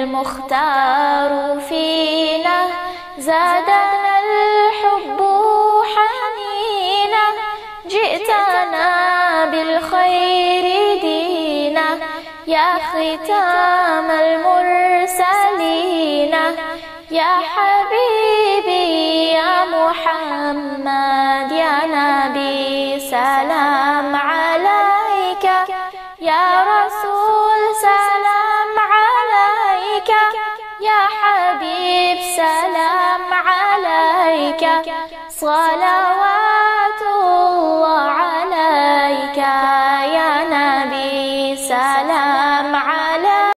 المختار فينا زادنا الحب حنينا جئتنا بالخير دينا. يا ختام المرسلين يا حبيبي يا محمد يا نبي سلام عليك. يا رسول عليك صلوات الله عليك يا نبي سلام عليك